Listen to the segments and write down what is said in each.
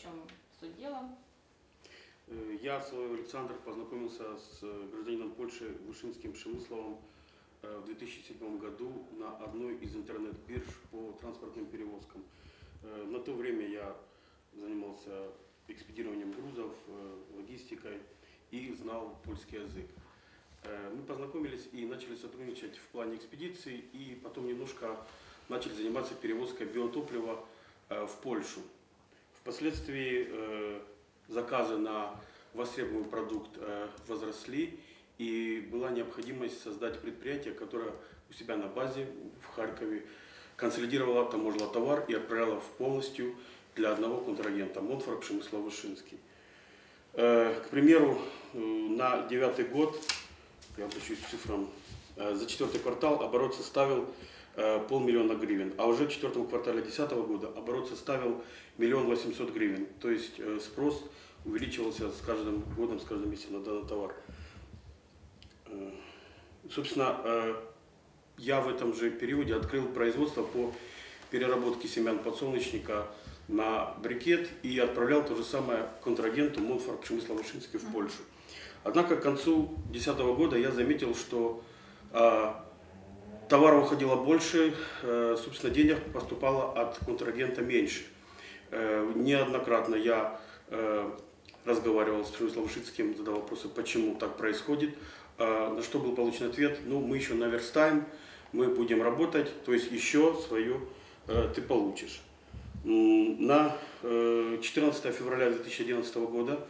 чем суть дела? Э, Я, свой Александр, познакомился с э, гражданином Польши Вышинским Шемысловым э, в 2007 году на одной из интернет-бирж по транспортным перевозкам. На то время я занимался экспедированием грузов, логистикой и знал польский язык. Мы познакомились и начали сотрудничать в плане экспедиции, и потом немножко начали заниматься перевозкой биотоплива в Польшу. Впоследствии э, заказы на востребованный продукт э, возросли, и была необходимость создать предприятие, которое у себя на базе в Харькове консолидировало, таможило товар и отправило в полностью для одного контрагента Монфорг Пшемыслав Вышинский. Э, К примеру, э, на девятый год, я обращусь к цифрам, э, за четвертый квартал оборот составил полмиллиона гривен, а уже в четвертом квартале 2010 года оборот составил миллион восемьсот гривен. То есть э, спрос увеличивался с каждым годом, с каждым месяцем на данный товар. Э, Собственно, э, я в этом же периоде открыл производство по переработке семян подсолнечника на брикет и отправлял то же самое контрагенту Монфорг Пшемыслов-Вышинский в Польшу. Однако к концу 2010 года я заметил, что э, товара уходило больше, э, собственно, денег поступало от контрагента меньше. Э, Неоднократно я э, разговаривал с Пшемысловым Вышинским, задал вопросы, почему так происходит. На что был получен ответ, ну, мы еще наверстаем, мы будем работать, то есть еще свое ты получишь. На э, 14 февраля 2011 года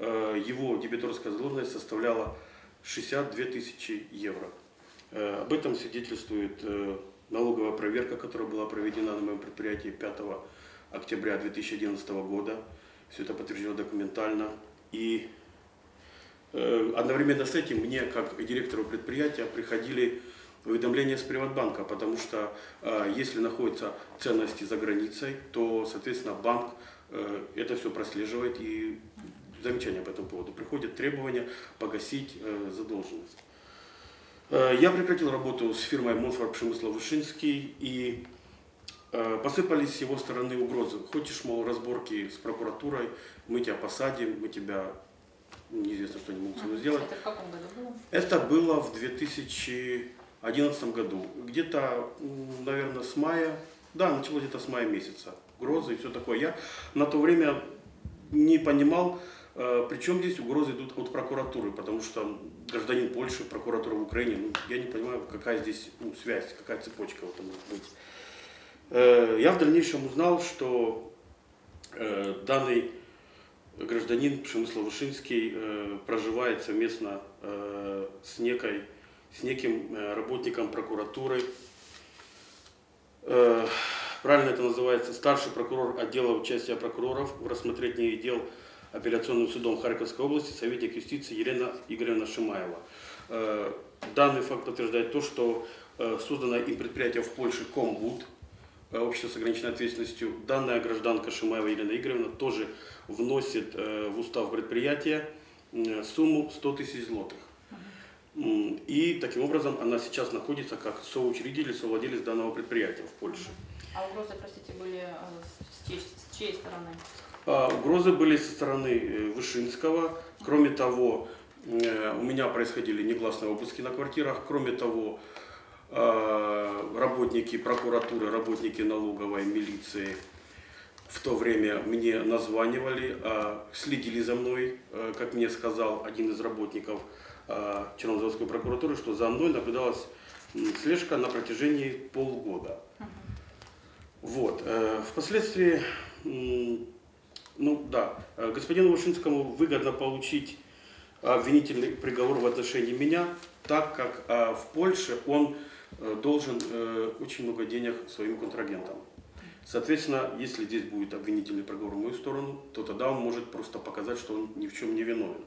его дебиторская задолженность составляла 62 тысячи евро. Э, Об этом свидетельствует э, налоговая проверка, которая была проведена на моем предприятии 5 октября 2011 года. Все это подтверждено документально. И э, одновременно с этим мне, как директору предприятия, приходили уведомления с Приватбанка, потому что если находятся ценности за границей, то, соответственно, банк это все прослеживает и замечания по этому поводу. Приходят требования погасить задолженность. Э, Я прекратил работу с фирмой Монфорг Пшемыслов Вышинский и э, посыпались с его стороны угрозы. Хочешь, мол, разборки с прокуратурой, мы тебя посадим, мы тебя, неизвестно, что они могут с тобой сделать. Это в каком году было? Это было в 2011 году. Где-то, наверное, с мая, да, началось где-то с мая месяца. Угрозы и все такое. Я на то время не понимал, причем здесь угрозы идут от прокуратуры, потому что гражданин Польши, прокуратура в Украине, ну, я не понимаю, какая здесь ну, связь, какая цепочка в этом может быть. Э, Я в дальнейшем узнал, что э, данный гражданин Пшемыслов Вышинский э, проживает совместно с, некой, с неким работником прокуратуры. Правильно это называется старший прокурор отдела участия прокуроров в рассмотрении дел апелляционным судом Харьковской области, советник юстиции Елена Игоревна Шимаева. Э, Данный факт подтверждает то, что э, созданное им предприятие в Польше Комбуд, э, общество с ограниченной ответственностью, данная гражданка Шимаева Елена Игоревна тоже вносит в устав предприятия сумму 100 тысяч злотых. И таким образом она сейчас находится как соучредитель, совладелец данного предприятия в Польше. А угрозы, простите, были с чьей, с чьей стороны? А, Угрозы были со стороны э, Вышинского. Кроме того, э, у меня происходили негласные обыски на квартирах. Кроме того, э, работники прокуратуры, работники налоговой милиции в то время мне названивали, а, следили за мной, Э, как мне сказал один из работников Чернозаводской прокуратуры, что за мной наблюдалась слежка на протяжении полгода. Вот. Впоследствии, ну да, э, господину Вышинскому выгодно получить обвинительный приговор в отношении меня, так как э, в Польше он э, должен э, очень много денег своим контрагентам. Соответственно, если здесь будет обвинительный приговор в мою сторону, то тогда он может просто показать, что он ни в чем не виновен.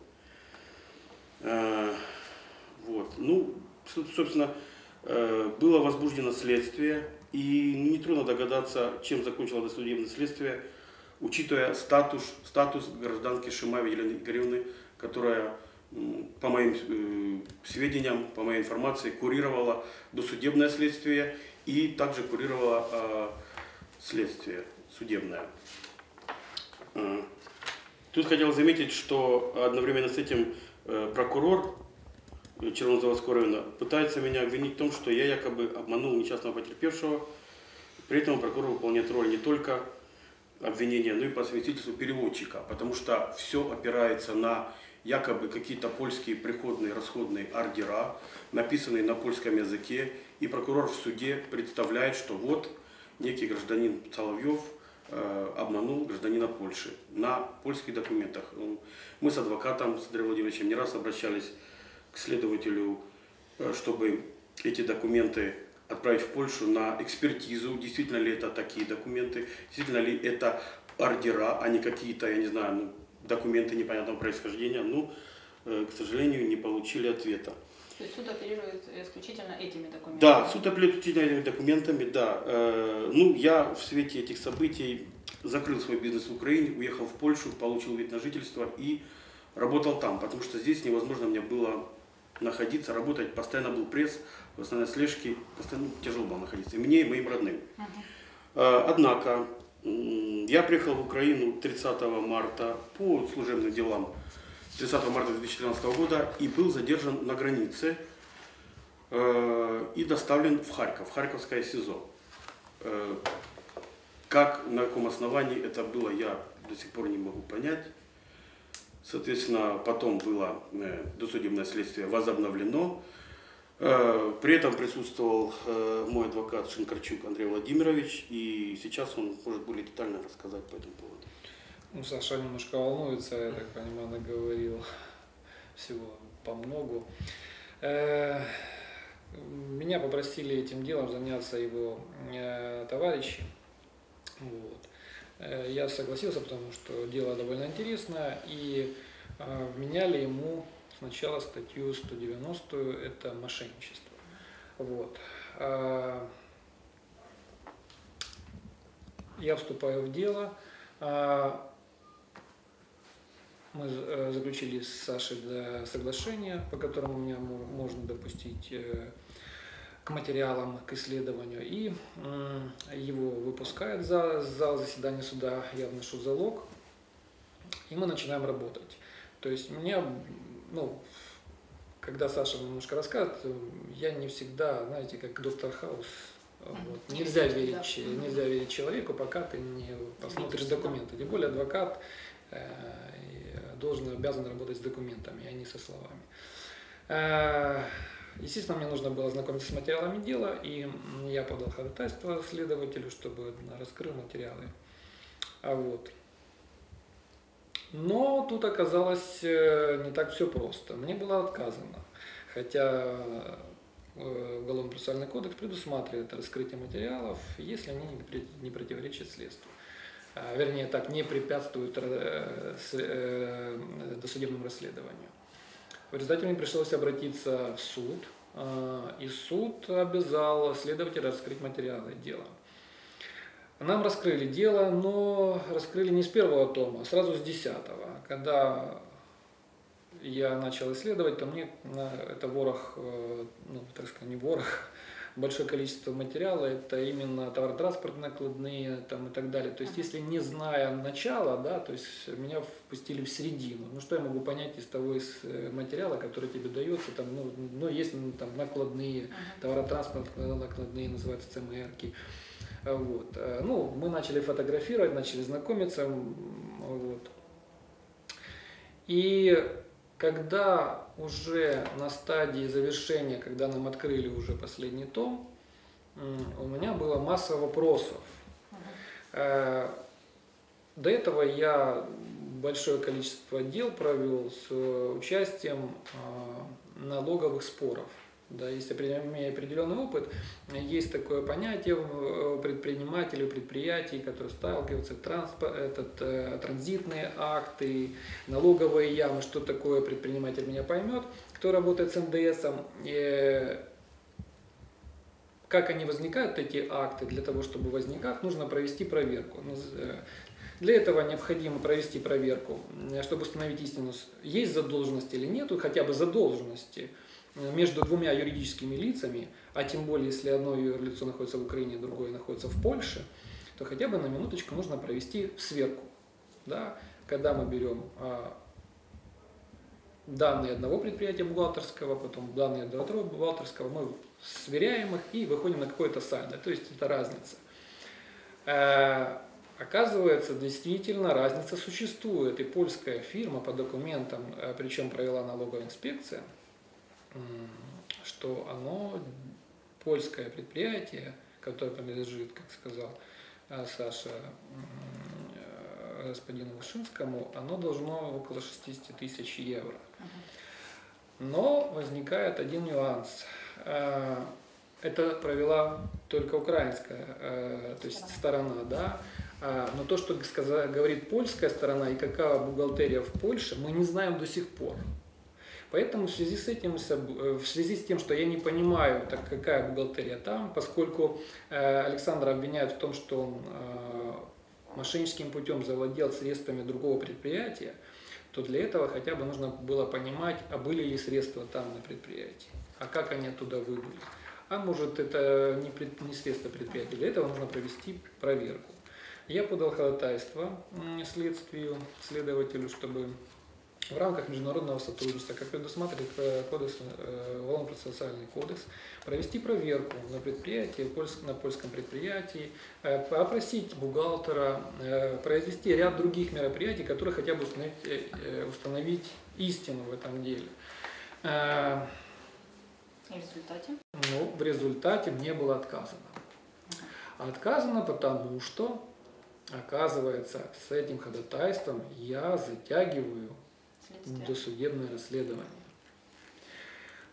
Вот. Ну, со- собственно, было возбуждено следствие, и нетрудно догадаться, чем закончилось досудебное следствие, учитывая статус, статус гражданки Шимаевой Елены Игоревны, которая, по моим э, сведениям, по моей информации, курировала досудебное следствие и также курировала э, следствие судебное. Ага. Тут хотел заметить, что одновременно с этим э, прокурор э, Червонозаводского района пытается меня обвинить в том, что я якобы обманул несчастного потерпевшего. При этом прокурор выполняет роль не только обвинения, но и по совместительству переводчика, потому что все опирается на якобы какие-то польские приходные расходные ордера, написанные на польском языке, и прокурор в суде представляет, что вот некий гражданин Соловьев э, обманул гражданина Польши на польских документах. Ну, Мы с адвокатом, с Андреем Владимировичем, не раз обращались к следователю, э, чтобы эти документы отправить в Польшу на экспертизу, действительно ли это такие документы, действительно ли это ордера, а не какие-то, я не знаю, ну, документы непонятного происхождения. Ну, э, к сожалению, не получили ответа. То есть суд оперирует исключительно этими документами? Да, суд апеллирует исключительно этими документами, да. Э, Ну, я в свете этих событий закрыл свой бизнес в Украине, уехал в Польшу, получил вид на жительство и работал там, потому что здесь невозможно мне было находиться, работать, постоянно был пресс, постоянно слежки, постоянно ну, тяжело было находиться, и мне, и моим родным. Э, Однако, я приехал в Украину 30 марта по служебным делам 30 марта 2013 года и был задержан на границе э, и доставлен в Харьков, в Харьковское СИЗО. Э, Как, на каком основании это было, я до сих пор не могу понять. Соответственно, потом было э, досудебное следствие возобновлено. Э, При этом присутствовал э, мой адвокат Шинкарчук Андрей Владимирович, и сейчас он может более детально рассказать по этому поводу. Ну, Саша немножко волнуется, я так понимаю, наговорил всего по многу. Э, Меня попросили этим делом заняться его товарищи. Вот. Я согласился, потому что дело довольно интересное, и вменяли ему сначала статью 190, это мошенничество. Вот. А, Я вступаю в дело. А, Мы э, заключили с Сашей соглашение, по которому меня мо- можно допустить э, к материалам, к исследованию. И его выпускают за зал заседания суда, я вношу залог, и мы начинаем работать. То есть меня, ну, когда Саша немножко рассказывает, я не всегда, знаете, как доктор Хаус, э, вот, Не нельзя верить, да. нельзя верить человеку, пока ты не посмотришь документы. Тем более адвокат э, должен обязан работать с документами, а не со словами. Э, Естественно, мне нужно было ознакомиться с материалами дела, и я подал ходатайство следователю, чтобы раскрыл материалы. А вот. Но тут оказалось э, не так все просто. Мне было отказано. Хотя э, Уголовно-процессуальный кодекс предусматривает раскрытие материалов, если они не противоречат следствию. А, Вернее, так, не препятствуют э, досудебному расследованию. В результате мне пришлось обратиться в суд, э, и суд обязал следователя раскрыть материалы дела. Нам раскрыли дело, но раскрыли не с первого тома, а сразу с десятого. Когда я начал исследовать, то мне на- это ворох, э, ну, так сказать, не ворох, большое количество материала, это именно товаротранспортные накладные там, и так далее. То есть, если не зная начала, да, то есть меня впустили в середину. Ну, что я могу понять из того из э, материала, который тебе дается, там, ну, ну есть ну, там накладные, товаротранспортные накладные называются ЦМРки. А Вот. э, Ну, мы начали фотографировать, начали знакомиться. Вот. И когда уже на стадии завершения, когда нам открыли уже последний том, у меня было масса вопросов. Э, До этого я большое количество дел провел с э, участием э, налоговых споров. Да, определен- имея определенный опыт, есть такое понятие у предпринимателей, у предприятий, которые сталкиваются, транспо- этот, э, транзитные акты, налоговые ямы, что такое предприниматель меня поймет, кто работает с НДСом, э, как они возникают, эти акты, для того, чтобы возникать, нужно провести проверку. Ну, э, Для этого необходимо провести проверку, э, чтобы установить истину, есть задолженность или нет, хотя бы задолженности. э, между двумя юридическими лицами, а тем более, если одно юрлицо находится в Украине, другое находится в Польше, то хотя бы на минуточку нужно провести сверку. да, когда мы берем а, данные одного предприятия бухгалтерского, потом данные другого бухгалтерского, мы сверяем их и выходим на какой-то сальдо, то есть это разница. Э, Оказывается, действительно разница существует, и польская фирма по документам, э, причем провела налоговая инспекция, что оно, польское предприятие, которое принадлежит, как сказал э, Саша, э, господину Вышинскому, оно должно около 60 тысяч евро. Но возникает один нюанс. Э, Это провела только украинская, то есть сторона, да. А, Но то, что говорит польская сторона и какая бухгалтерия в Польше, мы не знаем до сих пор. Поэтому в связи с этим, э, в связи с тем, что я не понимаю, так какая бухгалтерия там, поскольку э, Александра обвиняют в том, что он э, мошенническим путем завладел средствами другого предприятия, то для этого хотя бы нужно было понимать, а были ли средства там на предприятии, а как они оттуда выбыли. А может это не, пред- не средства предприятия, для этого нужно провести проверку. Я подал ходатайство следствию, следователю, чтобы в рамках международного сотрудничества, как предусматривает э, кодекс, э, уголовно-процессуальный кодекс, провести проверку на предприятии, на польском предприятии, э, опросить бухгалтера, э, произвести ряд других мероприятий, которые хотя бы установить, э, э, установить истину в этом деле. Э, в результате? Ну, в результате мне было отказано. Отказано потому, что, оказывается, с этим ходатайством я затягиваю Следствие. досудебное расследование.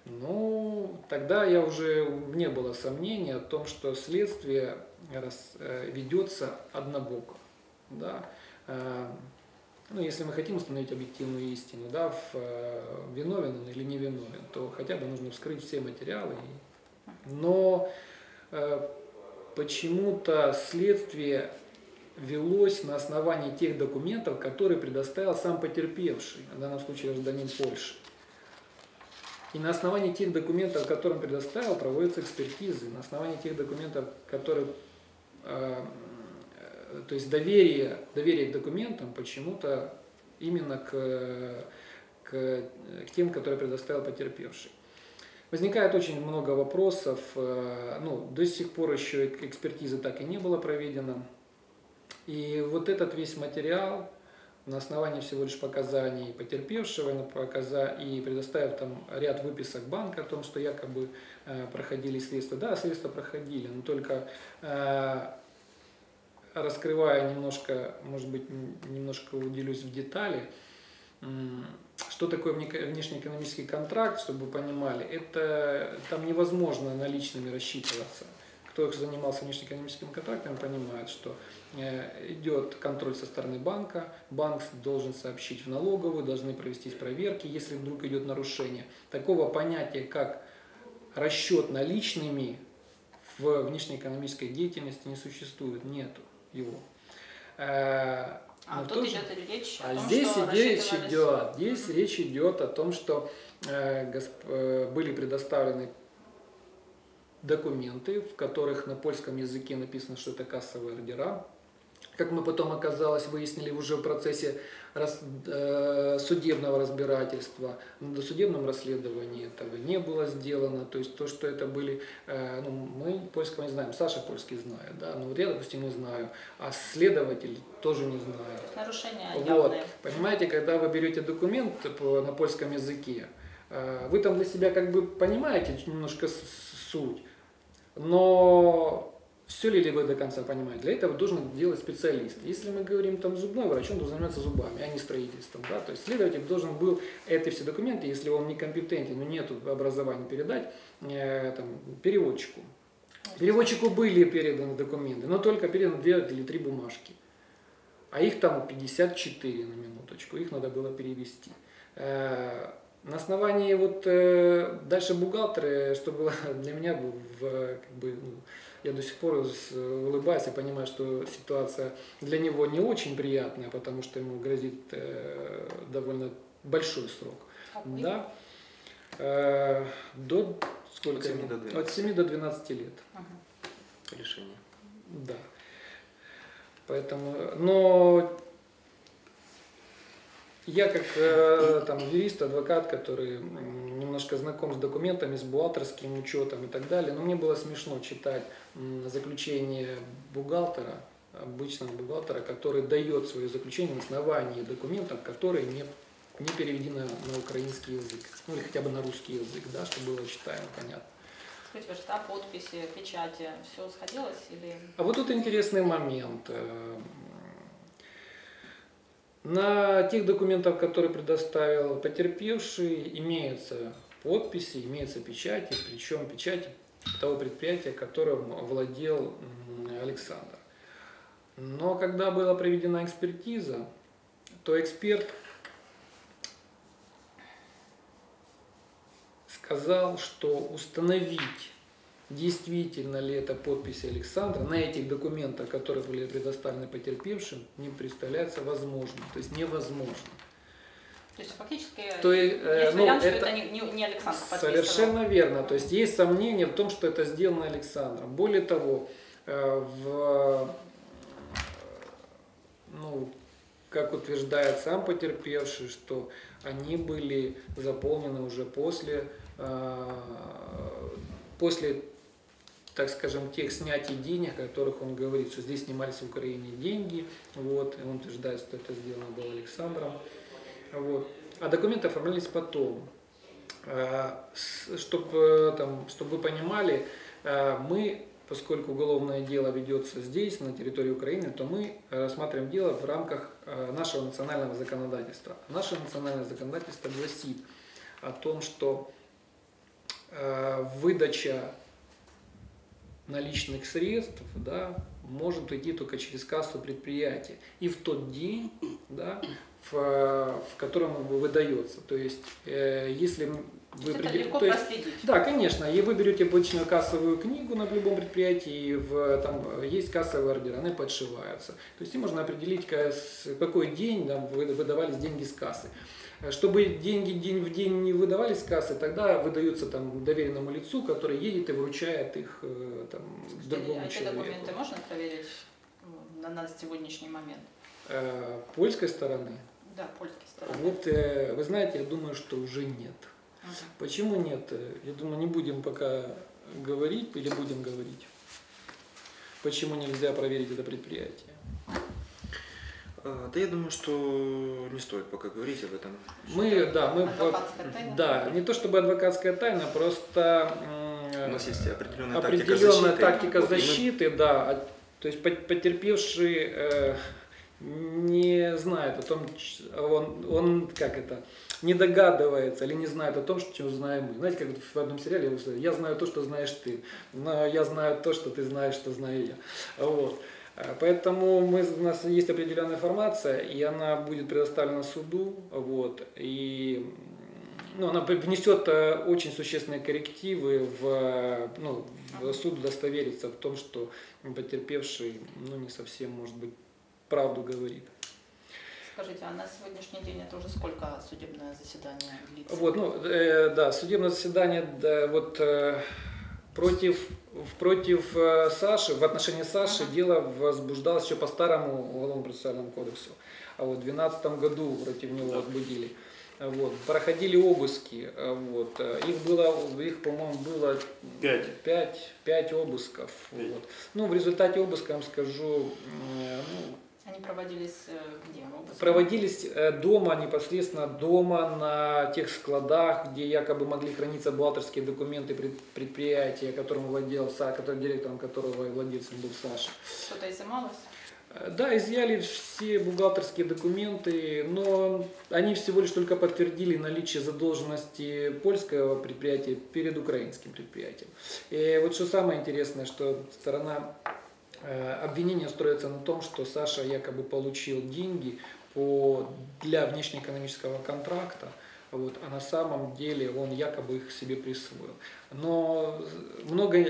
Ну, тогда я уже не было сомнений о том, что следствие рас- э, ведется однобоко. Да? Э, Ну, если мы хотим установить объективную истину, да, в, э, виновен он или не виновен, то хотя бы нужно вскрыть все материалы. Но э, почему-то следствие велось на основании тех документов, которые предоставил сам потерпевший, в данном случае гражданин Польши. И на основании тех документов, которые он предоставил, проводятся экспертизы. На основании тех документов, которые, э, э, то есть доверие, доверие к документам почему-то именно к, к, к тем, которые предоставил потерпевший. Возникает очень много вопросов. э, Ну, до сих пор еще эк- экспертизы так и не было проведено. И вот этот весь материал на основании всего лишь показаний потерпевшего и предоставив там ряд выписок банка о том, что якобы э, проходили следствия. Да, следствия проходили, но только э, раскрывая немножко, может быть, немножко уделюсь в детали, что такое вне- внешнеэкономический контракт, чтобы вы понимали, это там невозможно наличными рассчитываться. Кто занимался внешнеэкономическим контрактом, понимает, что э, идет контроль со стороны банка, банк должен сообщить в налоговую, должны провестись проверки, если вдруг идет нарушение. Такого понятия, как расчет наличными в внешнеэкономической деятельности не существует, нету его. Э, А но тут то же- идет речь о а том, здесь что речь идет, здесь речь идет о том, что э, госп- э, были предоставлены документы, в которых на польском языке написано, что это кассовые ордера. Как мы потом оказалось, выяснили уже в процессе рас- э, судебного разбирательства, на досудебном расследовании этого не было сделано. То есть то, что это были, э, ну, мы польского не знаем, Саша польский знает, да, но вот я, допустим, не знаю, а следователь тоже не знает. Нарушения Вот, понимаете, когда вы берете документ на польском языке, э, вы там для себя как бы понимаете немножко суть, но все ли вы до конца понимаете? Для этого должен делать специалист. Если мы говорим там зубной врач, он должен заниматься зубами, а не строительством. Да? То есть следователь должен был эти все документы, если он некомпетентен, но нет образования, передать э, там, переводчику. Переводчику были переданы документы, но только переданы две или три бумажки. А их там 54 на минуточку, их надо было перевести. На основании вот э, дальше бухгалтеры, что было для меня в, как бы, ну, я до сих пор улыбаюсь и понимаю, что ситуация для него не очень приятная, потому что ему грозит э, довольно большой срок. Какой? Да. Э, До сколько? От семи ему? до 12. От 7 до 12 лет. Мгм. решение. Да. Поэтому, но Я как э, там юрист, адвокат, который немножко знаком с документами, с бухгалтерским учетом и так далее, но мне было смешно читать заключение бухгалтера, обычного бухгалтера, который дает свое заключение на основании документов, которые не, не переведены на украинский язык, ну или хотя бы на русский язык, да, чтобы было читаемо, понятно. Скажите, ваши, да, подписи, печати, все сходилось или... А вот тут интересный момент. На тех документах, которые предоставил потерпевший, имеются подписи, имеются печати, причем печати того предприятия, которым владел Александр. Но когда была проведена экспертиза, то эксперт сказал, что установить действительно ли это подпись Александра на этих документах, которые были предоставлены потерпевшим, не представляется возможным, то есть невозможно. То есть фактически То есть, э, ну, вариант, что это это не, не- не Александр. Совершенно верно. То есть есть сомнения в том, что это сделано Александром. Более того, э, в, ну, как утверждает сам потерпевший, что они были заполнены уже после, э, после так скажем, тех снятий денег, о которых он говорит, что здесь снимались в Украине деньги, вот, и он утверждает, что это сделано было Александром. Вот. А документы оформлялись потом. Чтобы, там, чтобы вы понимали, э, мы, поскольку уголовное дело ведется здесь, на территории Украины, то мы рассматриваем дело в рамках э, нашего национального законодательства. Наше национальное законодательство гласит о том, что э, выдача наличных средств да, может идти только через кассу предприятия. И в тот день, да, в, в котором выдается. То есть, э, если вы это придете- легко то есть- проследить. да, конечно. И вы берете обычную кассовую книгу на любом предприятии, и в, там есть кассовые ордера, они подшиваются. То есть и можно определить, какой день там, вы- выдавались деньги с кассы. Чтобы деньги день в день не выдавались с кассы, тогда выдаются там доверенному лицу, который едет и вручает их э, там, другому а человеку. документы можно проверить на, на сегодняшний момент? Э, Польской стороны. Да, польской стороны. Вот э, вы знаете, я думаю, что уже нет. Мгм. Почему нет? Я думаю, не будем пока говорить или будем говорить. Почему нельзя проверить это предприятие? А, Да я думаю, что не стоит пока говорить об этом. Мы, да, мы, Адвокатская тайна? да, не то чтобы адвокатская тайна, просто У нас есть определенная тактика определенная защиты. тактика и мы- защиты, да, а- то есть пот- потерпевший э, не знает о том, он, он как это, не догадывается или не знает о том, что знаем мы. Знаете, как в одном сериале я знаю то, что знаешь ты, но я знаю то, что ты знаешь, что знаю я. Вот. А, Поэтому мы, у нас есть определенная информация, и она будет предоставлена суду, вот, и ну, она внесет э, очень существенные коррективы в, э, ну, в суд удостоверится в том, что потерпевший ну, не совсем, может быть, правду говорит. Скажите, а на сегодняшний день это уже сколько судебное заседание длится? Вот, ну, э, да, судебное заседание, да, вот э, против, против э, Саши, в отношении Саши Ага. дело возбуждалось еще по старому уголовно процессуальному кодексу. А вот в 2012 году против него возбудили. А Вот, проходили обыски, а вот, э, их было, их, по-моему, было Пять. пять, пять обысков. Пять. Вот. Ну, в результате обыска, я вам скажу, э, ну, Они проводились э, где? Области? Проводились э, дома, непосредственно дома, на тех складах, где якобы могли храниться бухгалтерские документы пред- предприятия, которым владел Са, который, директором которого и владельцем был Саша. Что-то изымалось? Э, Да, изъяли все бухгалтерские документы, но они всего лишь только подтвердили наличие задолженности польского предприятия перед украинским предприятием. И вот что самое интересное, что сторона э, обвинения строится на том, что Саша якобы получил деньги по, для внешнеэкономического контракта, вот, а на самом деле он якобы их себе присвоил. Но много,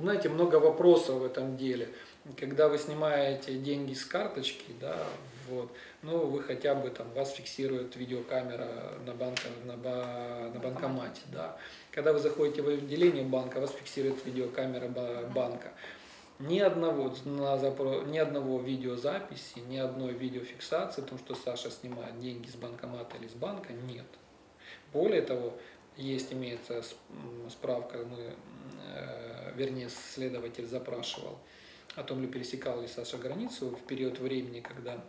знаете, много вопросов в этом деле. Когда вы снимаете деньги с карточки, да, вот, ну вы хотя бы там вас фиксирует видеокамера на, банка, на, ба- на банкомате, да. Когда вы заходите в отделение банка, вас фиксирует видеокамера ба- банка. Ни одного, на запро... ни одного видеозаписи, ни одной видеофиксации, потому что Саша снимает деньги с банкомата или с банка, нет. Более того, есть, имеется справка, мы, э, вернее, следователь запрашивал о том, ли пересекал ли Саша границу в период времени, когда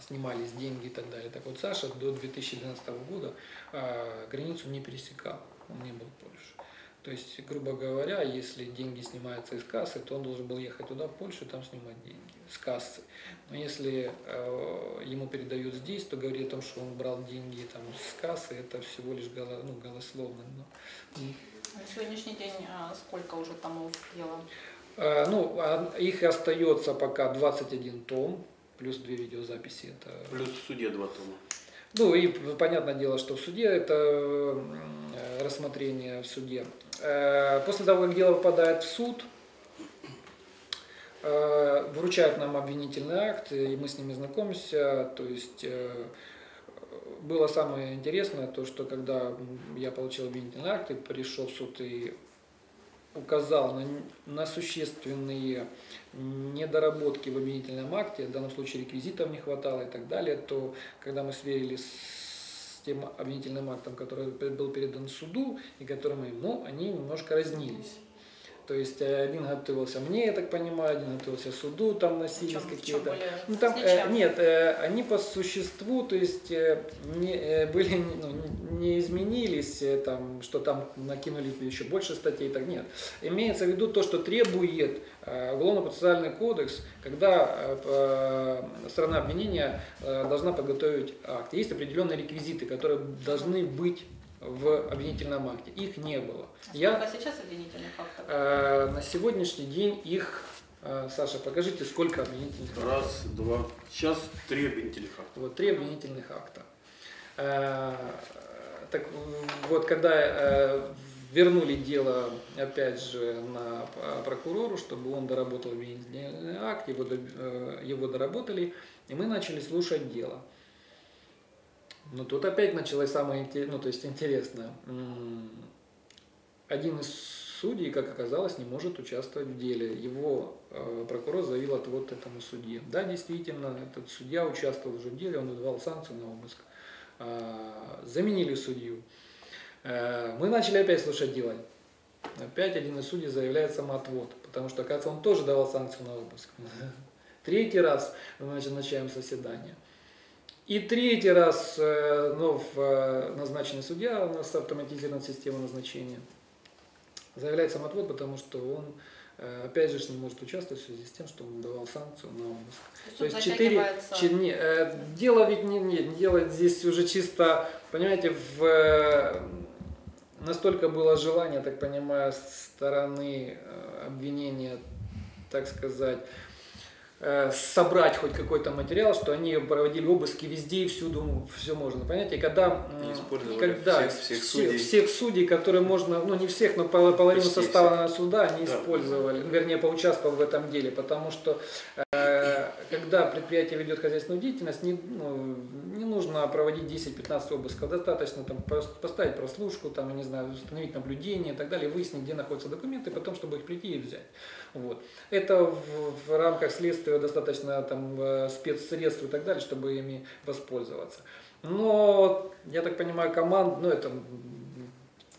снимались деньги и так далее. Так вот, Саша до 2012 года э, границу не пересекал, он не был в Польше. То есть, грубо говоря, если деньги снимаются из кассы, то он должен был ехать туда, в Польшу, и там снимать деньги с кассы. Но если э, ему передают здесь, то говорит о том, что он брал деньги там, с кассы, это всего лишь голо- ну, голословно. Но, На сегодняшний день а, сколько уже томов дела? Э, Ну, а их остается пока 21 том, плюс две видеозаписи. Это... Плюс в суде два тома. Ну и понятное дело, что в суде это э, рассмотрение в суде. Э, После того, как дело попадает в суд, э, вручают нам обвинительный акт, и мы с ними знакомимся. То есть э, было самое интересное, то, что когда я получил обвинительный акт и пришел в суд и указал на, на существенные недоработки в обвинительном акте, в данном случае реквизитов не хватало и так далее, то когда мы сверили с тем обвинительным актом, который был передан суду и который мы, ну, они немножко разнились. То есть э, один готовился мне, я так понимаю, один готовился суду, там носились какие-то. Ну там э, нет, э, они по существу, то есть э, не э, были ну, не изменились, э, там что там накинули еще больше статей, так нет. Имеется в виду то, что требует э, уголовно-процессуальный кодекс, когда э, сторона обвинения должна подготовить акт. Есть определенные реквизиты, которые должны быть в обвинительном акте. Их не было. А Я сейчас обвинительных актов? э, на сегодняшний день их Саша, покажите, сколько обвинительных актов. Раз, два, сейчас три обвинительных акта. Вот три обвинительных акта. Э, Так вот, когда э, вернули дело, опять же, на п- прокурору, чтобы он доработал обвинительный акт, его, э, его доработали, и мы начали слушать дело. Но тут опять началось самое ну, то есть интересное. Один из судей, как оказалось, не может участвовать в деле. Его э, прокурор заявил отвод этому судье. Да, действительно, этот судья участвовал уже в деле, он выдавал санкцию на обыск. А, Заменили судью. Э, Мы начали опять слушать дело. Опять один из судей заявляет самоотвод, потому что, оказывается, он тоже давал санкцию на обыск. Третий раз мы назначаем заседание. И третий раз э, вновь э, назначенный судья, у нас автоматизированная система назначения, заявляет самоотвод, потому что он, э, опять же, не может участвовать в связи с тем, что он давал санкцию на обыск. То есть четыре, затягивается. че- не, э, дело ведь не, не, дело здесь уже чисто, понимаете, в э, настолько было желание, так понимаю, стороны э, обвинения, так сказать, э, собрать хоть какой-то материал, что они проводили обыски везде и всюду, все можно, понимаете, и когда, И когда всех- всех все- судей. всех судей, которые можно, ну не всех, но пол- половину Почти состава суда они Да. использовали, ну, вернее, поучаствовал в этом деле, потому что э, когда предприятие ведет хозяйственную деятельность, не, ну, не нужно проводить 10-15 обысков, достаточно там пос- поставить прослушку, там, я не знаю, установить наблюдение и так далее, выяснить, где находятся документы, потом, чтобы их прийти и взять. Вот. Это в, в рамках следствия достаточно там, э, спецсредств и так далее, чтобы ими воспользоваться. Но, я так понимаю, команд, ну это,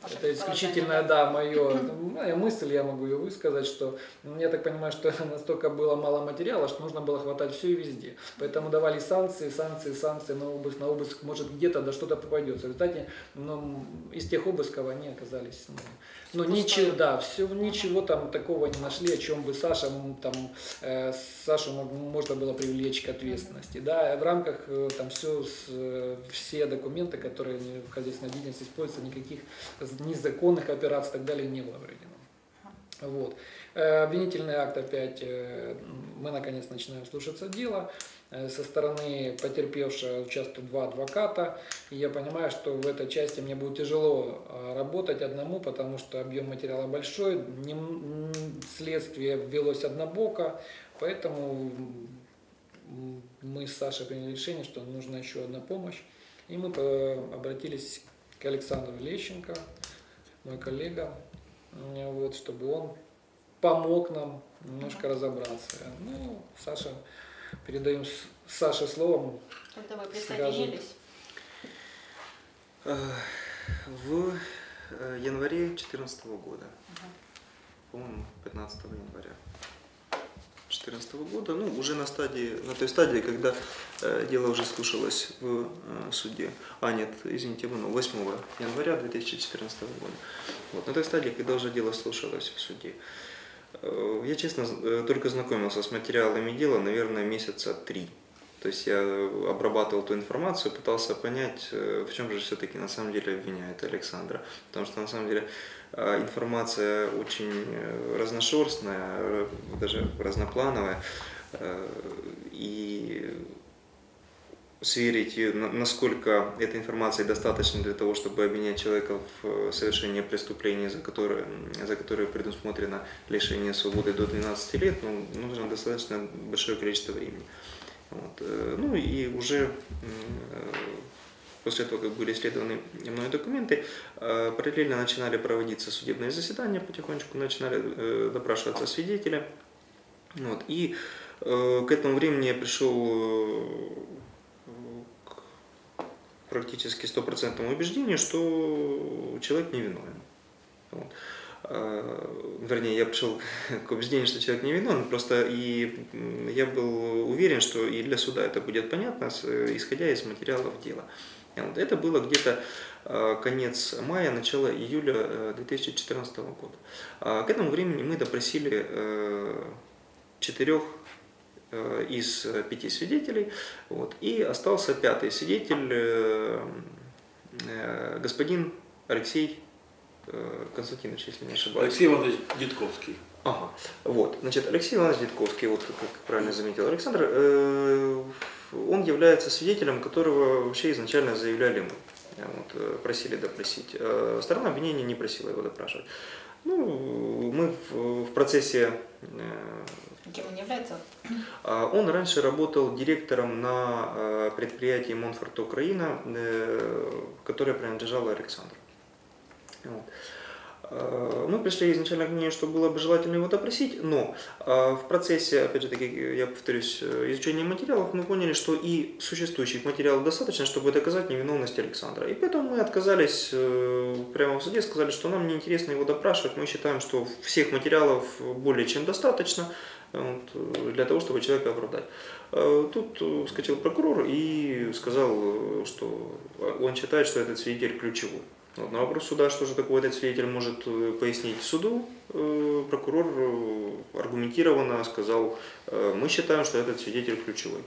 это исключительно, да, мое, моя мысль, я могу ее высказать, что м, я так понимаю, что настолько было мало материала, что нужно было хватать все и везде. Поэтому давали санкции, санкции, санкции на обыск, на обыск, может где-то да что-то попадется. В результате ну, из тех обысков они оказались ну, ну, ничего, да, все, ничего там такого не нашли, о чем бы Саша, там, э, Сашу можно было привлечь к ответственности. Да, в рамках э, там все, все документы, которые в хозяйственной деятельности используются, никаких незаконных операций и так далее не было проведено. Вот. Э, Обвинительный акт опять, э, мы наконец начинаем слушаться дело. Э, Со стороны потерпевшего участвуют два адвоката. И я понимаю, что в этой части мне будет тяжело работать одному, потому что объем материала большой, следствие велось однобоко, поэтому мы с Сашей приняли решение, что нужна еще одна помощь. И мы обратились к Александру Лещенко, мой коллега, вот, чтобы он помог нам немножко разобраться. Ну, Саша, передаем Саше словом. Когда вы присоединились? Э, В э, январе 2014 года, Мгм. по-моему, 15 января 2014 года, ну, уже на стадии, на той стадии, когда э, дело уже слушалось в э, суде. А, нет, извините, ну, 8 января 2014 года. Вот, на той стадии, когда уже дело слушалось в суде. Э, Я, честно, э, только знакомился с материалами дела, наверное, месяца три. То есть я обрабатывал ту информацию, пытался понять, э, в чем же все-таки на самом деле обвиняют Александра. Потому что на самом деле э, информация очень э, разношерстная, даже разноплановая. И сверить, насколько этой информации достаточно для того, чтобы обвинять человека в совершении преступления, за которое, за которое предусмотрено лишение свободы до 12 лет, ну, нужно достаточно большое количество времени. Вот. э, Ну и уже э, после того, как были исследованы мной документы, э, параллельно начинали проводиться судебные заседания, потихонечку начинали допрашиваться свидетели. Вот. И к этому времени я пришел к практически стопроцентному убеждению, что человек невиновен. Вот. А, Вернее, я пришел к убеждению, что человек невиновен, просто и я был уверен, что и для суда это будет понятно, исходя из материалов дела. Это было где-то а, конец мая, начало июля э, 2014 года. А К этому времени мы допросили э, четырех э, из э, пяти свидетелей, вот, и остался пятый свидетель, э, э, господин Алексей э, Константинович, если не ошибаюсь. Алексей Иванович Дедковский. Ага, вот, значит, Алексей Иванович Дедковский, вот как правильно заметил Александр, э, он является свидетелем, которого вообще изначально заявляли мы, Э, вот, э, просили допросить. Э, Сторона обвинения не просила его допрашивать. Ну, мы в, в процессе э, Кем он является? а, Он раньше работал директором на э, предприятии Монфорт Украина, э, которое принадлежало Александру. Вот. Э, Мы пришли изначально к мнению, что было бы желательно его допросить, но э, в процессе, опять же таки, я повторюсь, э, изучения материалов мы поняли, что и существующих материалов достаточно, чтобы доказать невиновность Александра. И поэтому мы отказались прямо в суде, сказали, что нам неинтересно его допрашивать, мы считаем, что всех материалов более чем достаточно, для того, чтобы человека оправдать. Тут вскочил прокурор и сказал, что он считает, что этот свидетель ключевой. Вот, на вопрос суда, что же такое этот свидетель может э, пояснить суду, э, прокурор э, аргументированно сказал, мы считаем, что этот свидетель ключевой.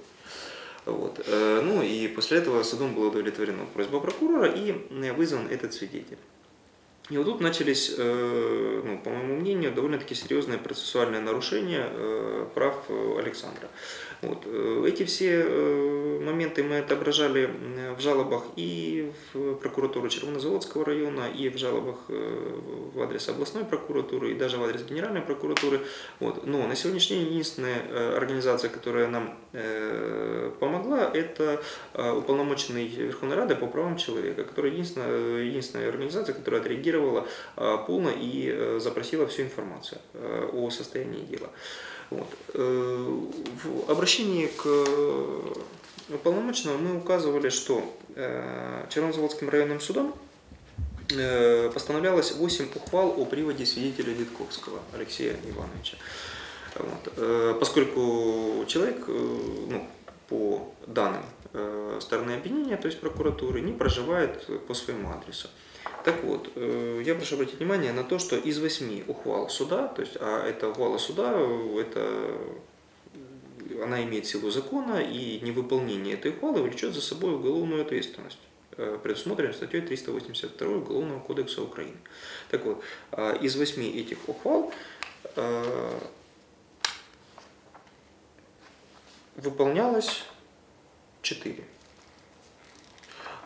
Вот. Ну и после этого судом была удовлетворена просьба прокурора и вызван этот свидетель. И вот тут начались, ну, по моему мнению, довольно-таки серьезные процессуальные нарушения прав Александра. Вот. э, Эти все э, моменты мы отображали м, в жалобах и в прокуратуру Червонозаводского района, и в жалобах э, в адрес областной прокуратуры, и даже в адрес Генеральной прокуратуры. Вот. Но на сегодняшний день единственная э, организация, которая нам э, помогла, это э, уполномоченный Верховной Рады по правам человека, которая единственная, единственная организация, которая отреагировала э, полно и э, запросила всю информацию э, о состоянии дела. Вот. Э, В обращении к уполномоченному мы указывали, что э, Чернозаводским районным судом э, постановлялось 8 ухвал о приводе свидетеля Дедковского Алексея Ивановича. Вот. Э, Поскольку человек, э, ну, по данным э, стороны обвинения, то есть прокуратуры, не проживает по своему адресу. Так вот, э, я прошу обратить внимание на то, что из восьми ухвал суда, то есть, а это ухвала суда, э, это она имеет силу закона, и невыполнение этой ухвалы влечет за собой уголовную ответственность, э, предусмотренную статьей 382 Уголовного кодекса Украины. Так вот, а, из восьми этих ухвал э, выполнялось четыре.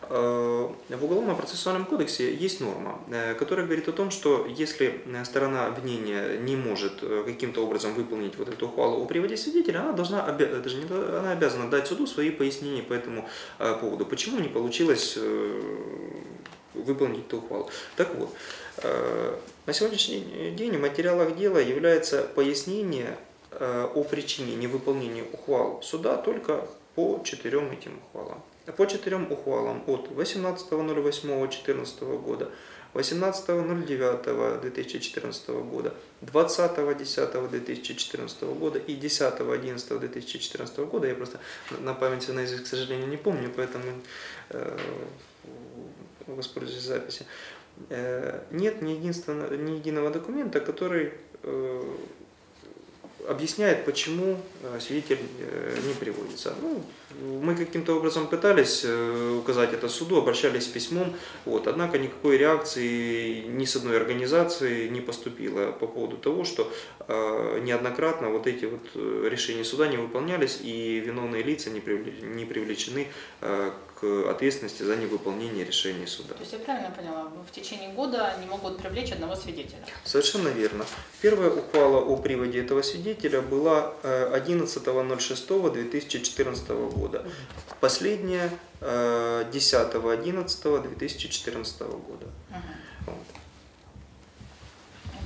Э, В Уголовно-процессуальном кодексе есть норма, э, которая говорит о том, что если э, сторона обвинения не может каким-то образом выполнить вот эту ухвалу о приводе свидетеля, она должна, даже не она обязана дать суду свои пояснения по этому поводу. Почему не получилось выполнить эту ухвалу. Так вот, на сегодняшний день в материалах дела является пояснение о причине невыполнения ухвал суда только по четырем этим ухвалам. По четырем ухвалам от 18.08.2014 года, 18.09.2014 года, 20.10.2014 года и 10.11.2014 года. Я просто на памяти наизусть, к сожалению, не помню, поэтому э, воспользуюсь записи. Э, нет ни, единственного, ни единого документа, который э, объясняет, почему э, свидетель э, не приводится. Ну, мы каким-то образом пытались э, указать это суду, обращались с письмом, вот, однако никакой реакции ни с одной организации не поступило по поводу того, что неоднократно вот эти вот решения суда не выполнялись и виновные лица не привлечены к ответственности за невыполнение решений суда. То есть я правильно поняла, в течение года они могут привлечь одного свидетеля? Совершенно верно. Первая ухвала о приводе этого свидетеля была 11.06.2014 э, года. Последняя 10.11.2014 э, года. Угу.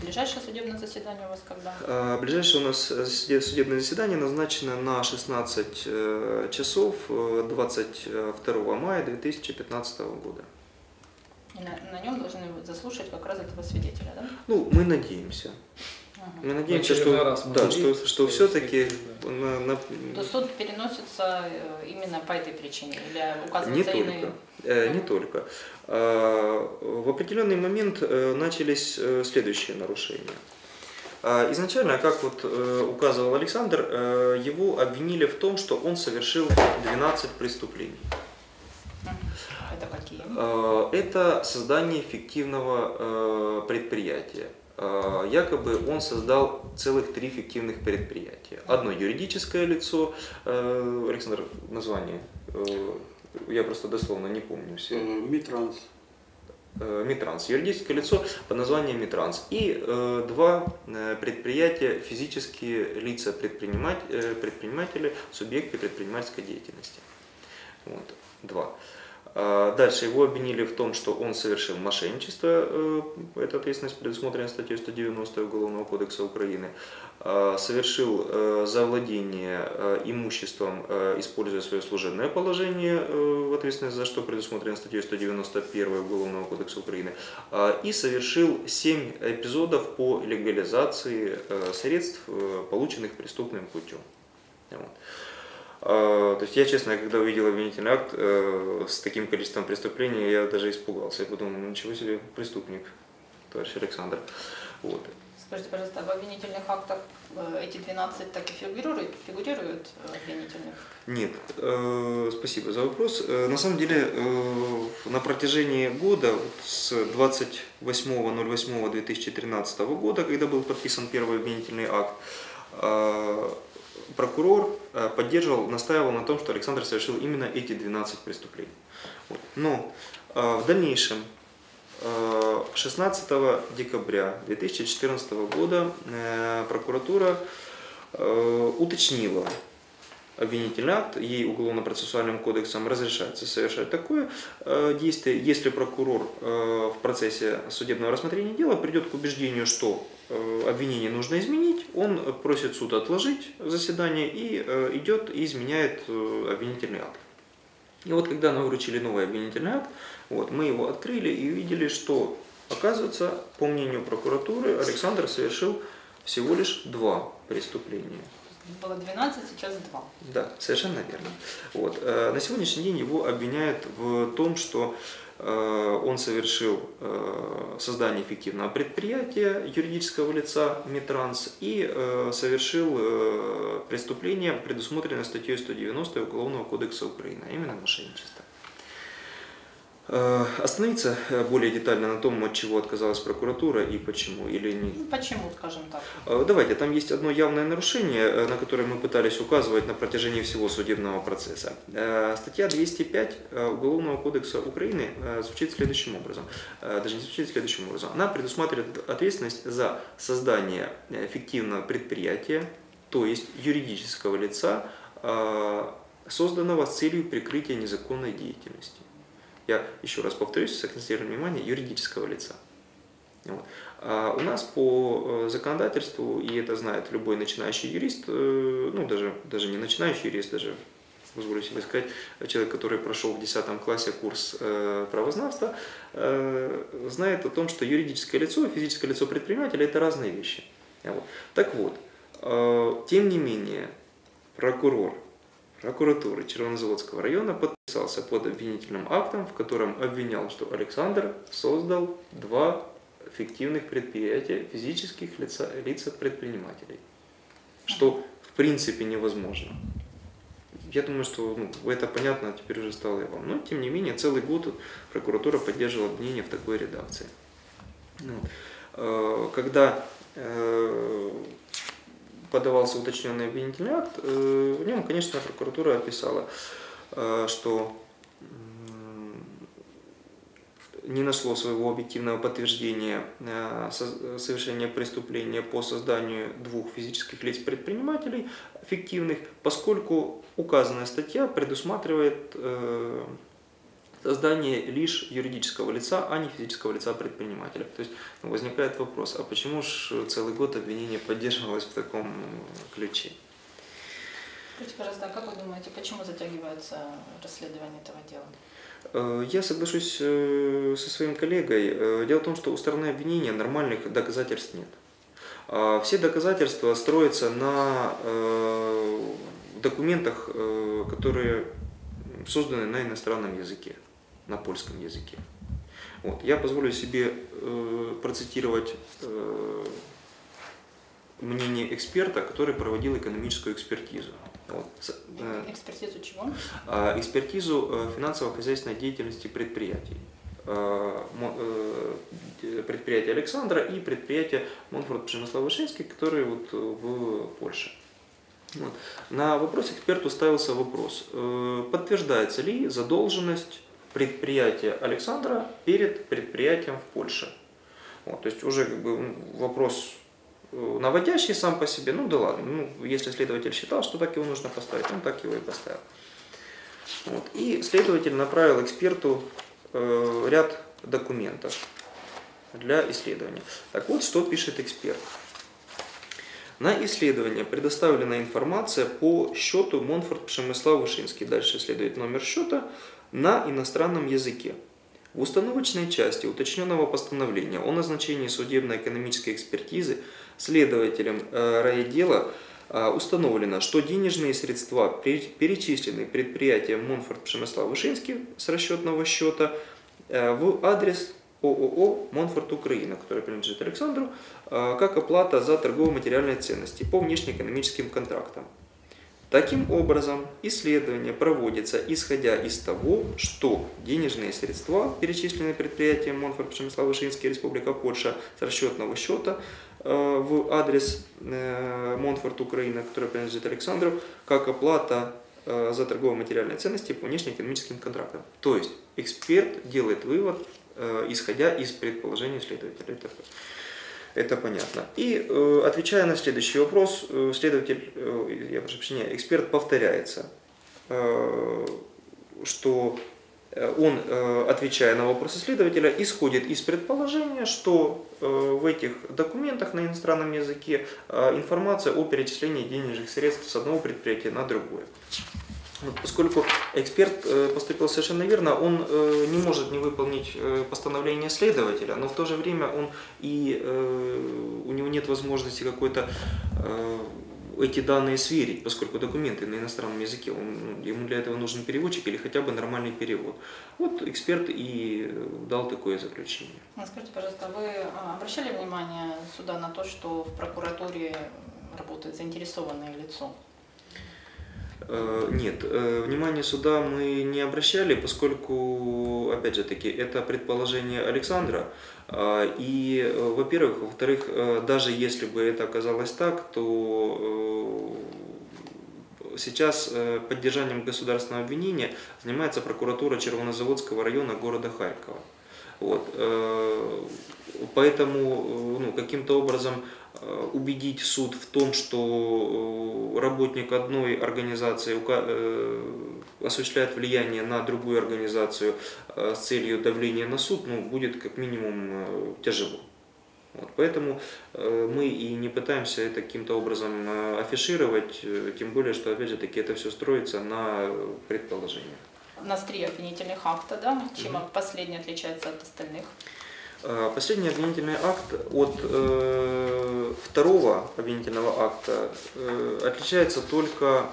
Ближайшее судебное заседание у вас когда? А, ближайшее у нас э, судебное заседание назначено на 16 э, часов 22 э, мая 2015 года. И на, на нем должны заслушать как раз этого свидетеля, да? Ну, мы надеемся. Мы надеемся, что, раз да, что, что, что все-таки да. на, на... То суд переносится именно по этой причине или указывается не только, иные... э, не только. А, в определенный момент э, начались э, следующие нарушения. А, изначально, как вот э, указывал Александр, его обвинили в том, что он совершил 12 преступлений. Это какие? А, это создание фиктивного предприятия. Якобы он создал целых три фиктивных предприятия. Одно юридическое лицо, Александр, название я просто дословно не помню все. Э, Митранс. Э, Митранс, юридическое лицо под названием Митранс. И э, два э, предприятия, физические лица предприниматель, предприниматели, субъекты предпринимательской деятельности. Вот, два. А дальше его обвинили в том, что он совершил мошенничество, эта ответственность предусмотрена статьей 190 Уголовного кодекса Украины. Э, совершил э, завладение э, имуществом, используя свое служебное положение, в ответственность за что предусмотрено статьей 191 Уголовного кодекса Украины, и совершил 7 эпизодов по легализации средств, полученных преступным путем. Вот. То есть я, честно, когда увидел обвинительный акт с таким количеством преступлений, я даже испугался. Я подумал, ну ничего себе преступник, товарищ Александр. Вот. Скажите, пожалуйста, в обвинительных актах э, эти 12 так и фигурируют, фигурируют э, обвинительных? Нет, э, спасибо за вопрос. На самом деле на протяжении года, с 28.08.2013 года, когда был подписан первый обвинительный акт, прокурор поддерживал, настаивал на том, что Александр совершил именно эти 12 преступлений. Но в дальнейшем 16 декабря 2014 года э, прокуратура э, уточнила обвинительный акт, ей уголовно-процессуальным кодексом разрешается совершать такое э, действие, если прокурор в процессе судебного рассмотрения дела придет к убеждению, что обвинение нужно изменить, он просит суд отложить заседание и идет и изменяет обвинительный акт. И вот когда нам вручили новый обвинительный акт, вот, мы его открыли и увидели, что, оказывается, по мнению прокуратуры, Александр совершил всего лишь два преступления. Было 12, сейчас 2. Да, совершенно верно. Вот. Э, на сегодняшний день его обвиняют в том, что э, он совершил э, создание эффективного предприятия юридического лица Митранс и совершил преступление, предусмотренное статьей 190 Уголовного кодекса Украины, а именно мошенничество. Э, остановиться э, более детально на том, от чего отказалась прокуратура и почему, или не... Ну, почему, скажем так? Э, давайте, там есть одно явное нарушение, на которое мы пытались указывать на протяжении всего судебного процесса. Статья 205 Уголовного кодекса Украины звучит следующим образом, даже не звучит следующим образом. Она предусматривает ответственность за создание фиктивного предприятия, то есть юридического лица, созданного с целью прикрытия незаконной деятельности. Я еще раз повторюсь, сакцентирую внимание, юридического лица. Вот. А у нас по э, законодательству, и это знает любой начинающий юрист, э, ну даже, даже не начинающий юрист, даже позволю себе сказать, человек, который прошел в 10 классе курс э, правознавства, знает о том, что юридическое лицо и физическое лицо предпринимателя – это разные вещи. Вот. Так вот, тем не менее, прокурор прокуратуры Червонозаводского района подписался под обвинительным актом, в котором обвинял, что Александр создал два фиктивных предприятия физических лица, лица предпринимателей, что в принципе невозможно. Я думаю, что ну, это понятно теперь уже стало и вам. Но, тем не менее, целый год прокуратура поддерживала обвинение в такой редакции. Э, когда э, подавался уточненный обвинительный акт, э, в нем, конечно, прокуратура описала, что не нашло своего объективного подтверждения совершения преступления по созданию двух физических лиц-предпринимателей фиктивных, поскольку указанная статья предусматривает э, создание лишь юридического лица, а не физического лица предпринимателя. То есть ну, возникает вопрос, а почему же целый год обвинение поддерживалось в таком ключе? Скажите, пожалуйста, а как вы думаете, почему затягивается расследование этого дела? Э, я соглашусь э, со своим коллегой. Дело в том, что у стороны обвинения нормальных доказательств нет. А все доказательства строятся на документах, э, которые созданы на иностранном языке, на польском языке. Вот. Я позволю себе э, процитировать э, мнение эксперта, который проводил экономическую экспертизу. Вот. Э, экспертизу чего? Э, экспертизу э, финансово-хозяйственной деятельности предприятий. Предприятие Александра и предприятие Монфорд Вышинский, которые вот в Польше. Вот. На вопрос эксперту ставился вопрос, подтверждается ли задолженность предприятия Александра перед предприятием в Польше. Вот, то есть уже как бы вопрос э, наводящий сам по себе, ну да ладно, ну, если следователь считал, что так его нужно поставить, он так его и поставил. Вот. И следователь направил эксперту э, ряд документов для исследования. Так вот, что пишет эксперт. На исследование предоставлена информация по счету Монфорд Пшемислав Вышинский. Дальше следует номер счета на иностранном языке. В установочной части уточненного постановления о назначении судебно-экономической экспертизы следователем э, райотдела э, установлено, что денежные средства перечислены предприятием Монфорд Пшемислав Вышинский с расчетного счета э, в адрес ООО «Монфорд Украина», которая принадлежит Александру, а, как оплата за торгово-материальные ценности по внешнеэкономическим контрактам. Таким образом, исследование проводится исходя из того, что денежные средства, перечисленные предприятием Монфорд Przemysław Вышинский, Республика Польша, с расчетного счета а, в адрес э, Монфорд Украина, который принадлежит Александру, как оплата а, за торгово-материальные ценности по внешнеэкономическим контрактам. То есть эксперт делает вывод исходя из предположений следователя. Это, это понятно. И э, отвечая на следующий вопрос, э, следователь, я прошу прощения, эксперт повторяется, что он, отвечая на вопросы следователя, исходит из предположения, что в этих документах на иностранном языке информация о перечислении денежных средств с одного предприятия на другое. Поскольку эксперт э, поступил совершенно верно, он э, не может не выполнить э, постановление следователя, но в то же время он и у него нет возможности какой-то эти данные сверить, поскольку документы на иностранном языке, он, ну, ему для этого нужен переводчик или хотя бы нормальный перевод. Вот эксперт и дал такое заключение. А скажите, пожалуйста, вы а, обращали внимание сюда на то, что в прокуратуре работает заинтересованное лицо? Э, нет, э, внимание суда мы не обращали, поскольку, опять же таки, это предположение Александра. А, и, э, во-первых, во-вторых, даже если бы это оказалось так, то сейчас поддержанием государственного обвинения занимается прокуратура Червонозаводского района города Харькова. Вот. э, Поэтому э, ну, каким-то образом э, убедить суд в том, что э, работник одной организации э, осуществляет влияние на другую организацию э, с целью давления на суд, ну, будет как минимум э, тяжело. Вот, поэтому э, мы и не пытаемся это каким-то образом э, афишировать, э, тем более, что, опять же таки, это все строится на э, предположениях. У нас три обвинительных акта, да? Чем последний отличается от остальных? Э, Последний обвинительный акт от э, второго обвинительного акта э, отличается только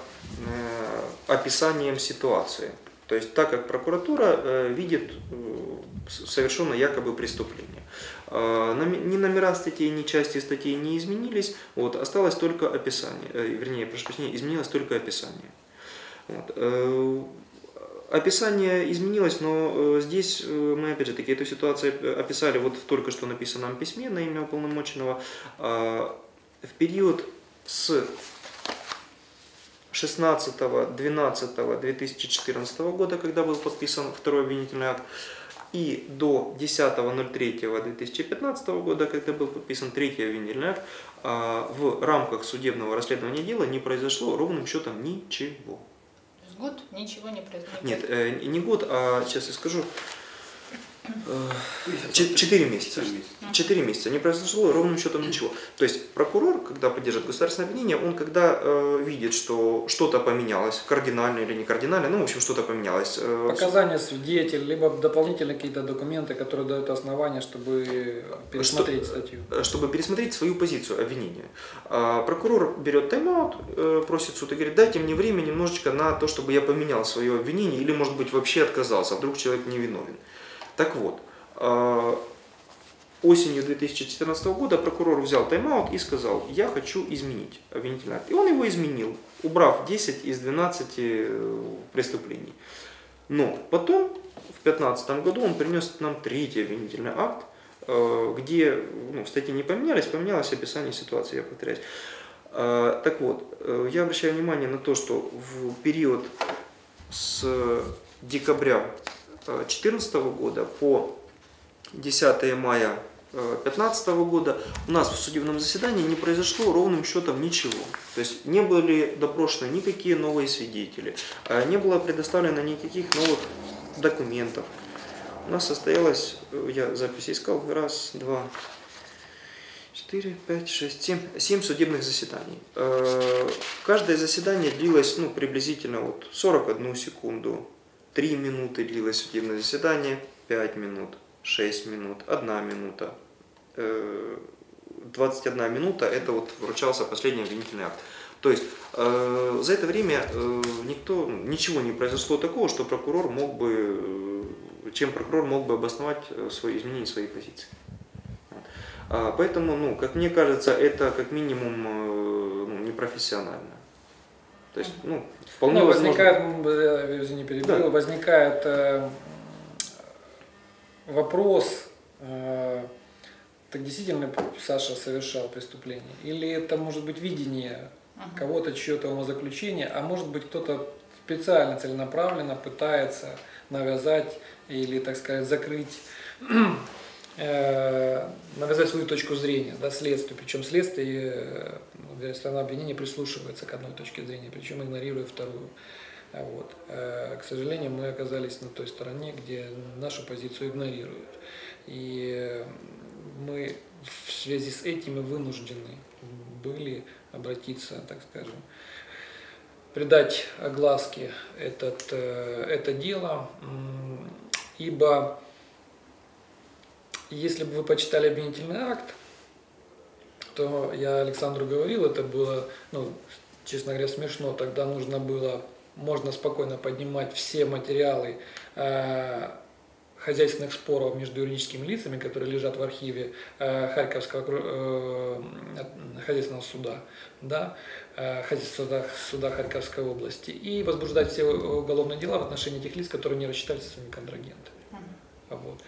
э, описанием ситуации. То есть так как прокуратура э, видит э, совершенно якобы преступление. Э, Ни номера статей, ни части статей не изменились, вот, осталось только описание, э, вернее, прошу прощения, изменилось только описание. Вот. Описание изменилось, но э, здесь э, мы, опять же таки, эту ситуацию описали вот в только что написанном письме на имя уполномоченного. А, В период с 16.12.2014 года, когда был подписан второй обвинительный акт, и до 10.03.2015 года, когда был подписан третий обвинительный акт, а, в рамках судебного расследования дела не произошло ровным счетом ничего. Год ничего не произошло. Нет, э, не год, а сейчас я скажу. Э, Четыре месяца. Четыре месяца. Не произошло ровным счетом ничего. То есть прокурор, когда поддерживает государственное обвинение, он когда э, видит, что что-то поменялось, кардинально или не кардинально, ну, в общем, что-то поменялось. э, Показания свидетелей, либо дополнительные какие-то документы, которые дают основания, чтобы пересмотреть статью. э, чтобы пересмотреть свою позицию обвинения. А Прокурор берет тайм-аут, э, просит суд и говорит, дайте мне время немножечко на то, чтобы я поменял свое обвинение или, может быть, вообще отказался, а вдруг человек невиновен. Так вот, э, осенью 2014 года прокурор взял тайм-аут и сказал, я хочу изменить обвинительный акт. И он его изменил, убрав 10 из 12 э, преступлений. Но потом, в 2015 году, он принес нам третий обвинительный акт, э, где ну, статьи не поменялись, поменялось описание ситуации, я повторяюсь. Так вот, я обращаю внимание на то, что в период с декабря 2014 года по 10 мая 2015 года у нас в судебном заседании не произошло ровным счетом ничего. То есть не были допрошены никакие новые свидетели, а не было предоставлено никаких новых документов. У нас состоялось, э, я записи искал, раз, два, четыре, пять, шесть, семь, семь судебных заседаний. Э, Каждое заседание длилось ну, приблизительно вот 41 секунду, 3 минуты длилось судебное заседание, 5 минут, 6 минут, 1 минута. Э, 21 минута это вот вручался последний обвинительный акт. То есть э, за это время э, никто, ну, ничего не произошло такого, что прокурор мог бы, э, чем прокурор мог бы обосновать э, свои изменения своей позиции. А, Поэтому, ну, как мне кажется, это как минимум э, ну, непрофессионально. То есть, ну, вполне Ну, возможно. возникает, э, извини, перебил, Да. возникает э, вопрос, э, так действительно Саша совершал преступление? Или это может быть видение Мгм. кого-то, чье-то умозаключение, а может быть кто-то специально, целенаправленно пытается навязать или, так сказать, закрыть, навязать свою точку зрения, да, следствию. Причем следствие, э, сторона обвинения прислушивается к одной точке зрения, причем игнорируя вторую. А Вот. Э, К сожалению, мы оказались на той стороне, где нашу позицию игнорируют. И э, мы в связи с этим и вынуждены были обратиться, так скажем, придать огласке этот, э, это дело, ибо если бы вы почитали обвинительный акт, то я Александру говорил, это было, ну, честно говоря, смешно. Тогда нужно было, можно спокойно поднимать все материалы э, хозяйственных споров между юридическими лицами, которые лежат в архиве э, Харьковского э, хозяйственного суда, да, э, хозяйственного суда, суда Харьковской области, и возбуждать все уголовные дела в отношении тех лиц, которые не рассчитались своими контрагентами. Вот.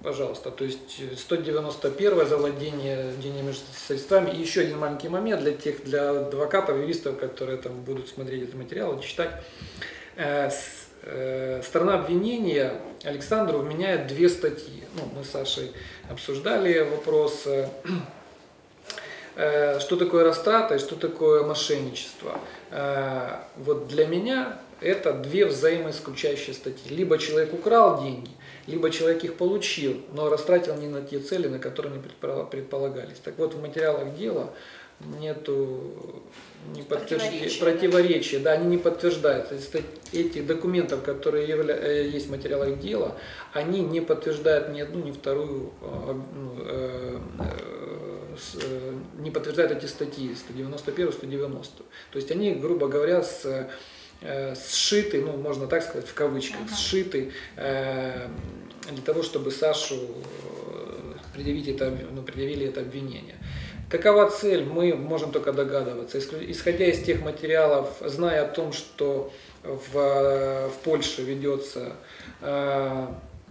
Э, Пожалуйста, то есть 191 завладение денежными средствами. И еще один маленький момент для тех, для адвокатов, юристов, которые там будут смотреть этот материал читать. Э, э, Сторона обвинения Александру вменяют две статьи. Ну, мы с Сашей обсуждали вопрос, э, э, что такое растрата и что такое мошенничество. Э, Вот для меня это две взаимоисключающие статьи. Либо человек украл деньги, либо человек их получил, но растратил не на те цели, на которые они предпола- предполагались. Так вот, в материалах дела нету не Противоречия, противоречия, да, они не подтверждают. То есть ста- Этих документов, которые явля- э, есть в материалах дела, они не подтверждают ни одну, ни вторую, э, ну, э, э, не подтверждают эти статьи, 191, 190. То есть они, грубо говоря, с э, сшиты, ну, можно так сказать, в кавычках, Ага. сшиты э, для того, чтобы Сашу э, предъявить это, ну, предъявили это обвинение. Какова цель, мы можем только догадываться. Исходя из тех материалов, зная о том, что в, в Польше ведется э,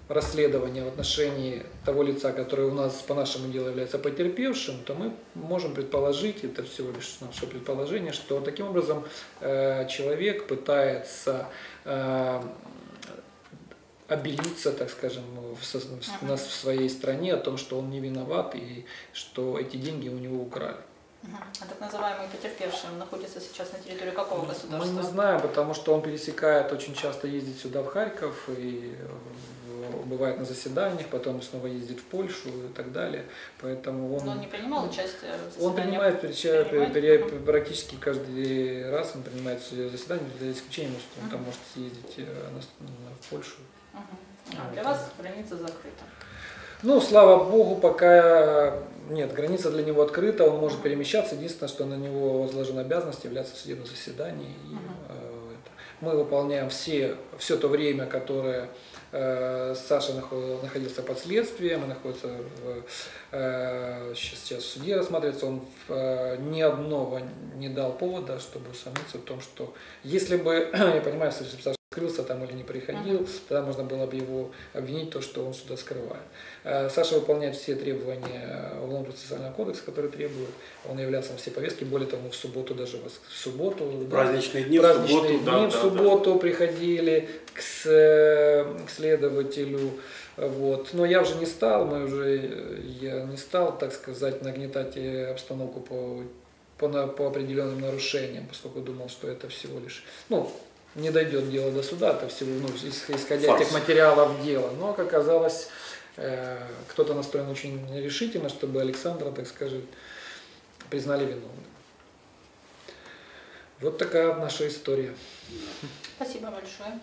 расследование в отношении того лица, который у нас по нашему делу является потерпевшим, то мы можем предположить, это всего лишь наше предположение, что таким образом э, человек пытается э, обелиться, так скажем, в, со- в нас в своей стране о том, что он не виноват и что эти деньги у него украли. А так называемый потерпевший он находится сейчас на территории какого Мы государства? не знаем, потому что он пересекает, очень часто ездит сюда в Харьков и в- бывает на заседаниях, потом снова ездит в Польшу и так далее. Поэтому он, Но он не принимал участие в он заседаниях? принимает прича- Принимает? пере- Мгм. практически каждый раз он принимает заседания, за исключением, что он там Мгм. может съездить э, на на- в Польшу. Мгм. А, Вот. Для вас граница закрыта. Ну, слава богу, пока нет, граница для него открыта, он может перемещаться. Единственное, что на него возложена обязанность являться в судебном заседании. И, э. Мы выполняем все, все то время, которое э, Саша нахо- находился под следствием, и находится в, э, сейчас, сейчас в суде рассматривается, он э, ни одного не дал повода, чтобы усомниться в том, что если бы, я понимаю, если бы Саша скрылся там или не приходил, тогда можно было бы его обвинить то, что он сюда скрывает. Э, Саша выполняет все требования Уголовно-процессуального кодекса, которые требуют. Он являлся на все повестки, более того, в субботу даже в субботу, да, Праздничные дни, в праздничные субботу, дни да, в да, субботу приходили к, с- э, к следователю. Вот. Но я уже не стал, мы уже, э, я не стал, так сказать, нагнетать обстановку по, по, по определенным нарушениям, поскольку думал, что это всего лишь, ну, не дойдет дело до суда, это всего, ну, ис- исходя из тех материалов дела. Но, как оказалось, э, кто-то настроен очень решительно, чтобы Александра, так скажем, признали виновным. Вот такая наша история. Спасибо большое.